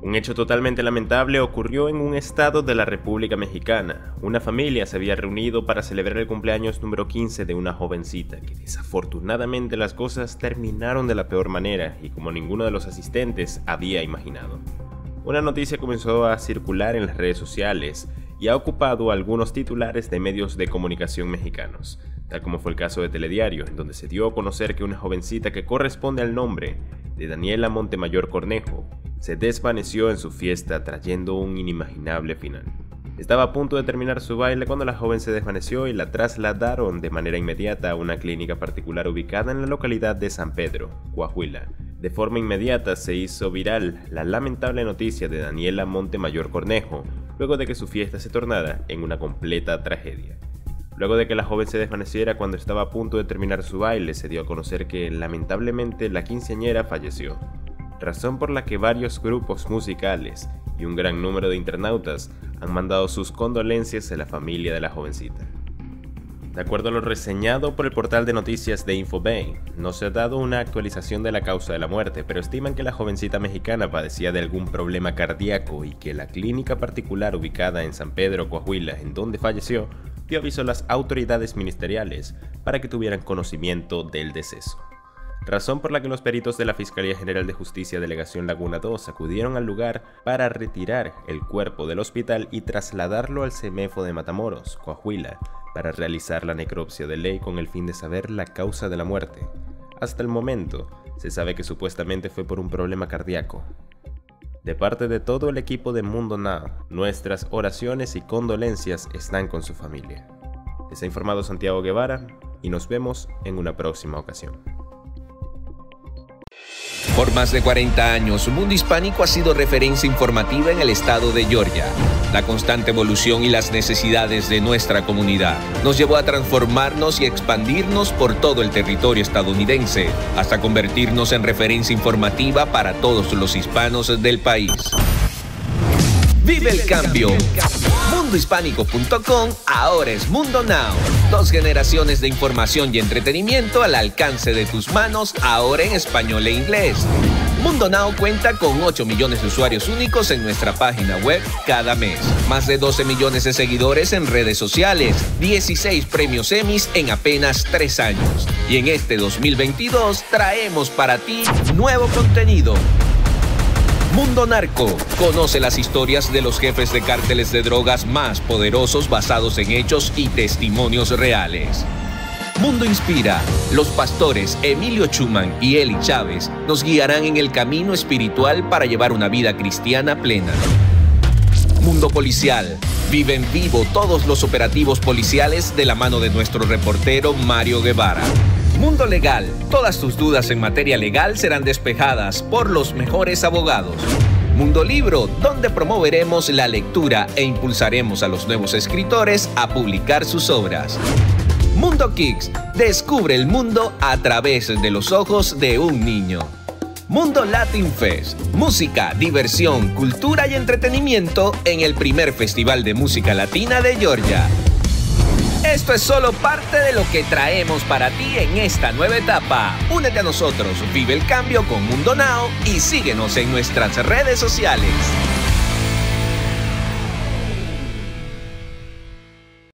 Un hecho totalmente lamentable ocurrió en un estado de la República Mexicana. Una familia se había reunido para celebrar el cumpleaños número 15 de una jovencita, que desafortunadamente las cosas terminaron de la peor manera y como ninguno de los asistentes había imaginado. Una noticia comenzó a circular en las redes sociales y ha ocupado algunos titulares de medios de comunicación mexicanos, tal como fue el caso de Telediario, en donde se dio a conocer que una jovencita que corresponde al nombre de Daniela Montemayor Cornejo se desvaneció en su fiesta trayendo un inimaginable final. Estaba a punto de terminar su baile cuando la joven se desvaneció y la trasladaron de manera inmediata a una clínica particular ubicada en la localidad de San Pedro, Coahuila. De forma inmediata se hizo viral la lamentable noticia de Daniela Montemayor Cornejo, luego de que su fiesta se tornara en una completa tragedia. Luego de que la joven se desvaneciera cuando estaba a punto de terminar su baile, se dio a conocer que lamentablemente la quinceañera falleció razón por la que varios grupos musicales y un gran número de internautas han mandado sus condolencias a la familia de la jovencita. De acuerdo a lo reseñado por el portal de noticias de Infobay, no se ha dado una actualización de la causa de la muerte, pero estiman que la jovencita mexicana padecía de algún problema cardíaco y que la clínica particular ubicada en San Pedro, Coahuila, en donde falleció, dio aviso a las autoridades ministeriales para que tuvieran conocimiento del deceso razón por la que los peritos de la Fiscalía General de Justicia Delegación Laguna 2 acudieron al lugar para retirar el cuerpo del hospital y trasladarlo al CEMEFO de Matamoros, Coahuila, para realizar la necropsia de ley con el fin de saber la causa de la muerte. Hasta el momento, se sabe que supuestamente fue por un problema cardíaco. De parte de todo el equipo de Mundo Now, nuestras oraciones y condolencias están con su familia. Les ha informado Santiago Guevara y nos vemos en una próxima ocasión. Por más de 40 años, Mundo Hispánico ha sido referencia informativa en el estado de Georgia. La constante evolución y las necesidades de nuestra comunidad nos llevó a transformarnos y expandirnos por todo el territorio estadounidense, hasta convertirnos en referencia informativa para todos los hispanos del país. Vive el cambio. Mundohispánico.com ahora es Mundo Now. Dos generaciones de información y entretenimiento al alcance de tus manos, ahora en español e inglés. Mundo Now cuenta con 8 millones de usuarios únicos en nuestra página web cada mes. Más de 12 millones de seguidores en redes sociales. 16 premios Emmys en apenas 3 años. Y en este 2022 traemos para ti nuevo contenido Mundo Narco. Conoce las historias de los jefes de cárteles de drogas más poderosos basados en hechos y testimonios reales. Mundo Inspira. Los pastores Emilio Chuman y Eli Chávez nos guiarán en el camino espiritual para llevar una vida cristiana plena. Mundo Policial. Vive en vivo todos los operativos policiales de la mano de nuestro reportero Mario Guevara. Mundo Legal. Todas tus dudas en materia legal serán despejadas por los mejores abogados. Mundo Libro, donde promoveremos la lectura e impulsaremos a los nuevos escritores a publicar sus obras. Mundo Kicks, descubre el mundo a través de los ojos de un niño. Mundo Latin Fest, música, diversión, cultura y entretenimiento en el primer Festival de Música Latina de Georgia. Esto es solo parte de lo que traemos para ti en esta nueva etapa. Únete a nosotros, vive el cambio con Mundo Now y síguenos en nuestras redes sociales.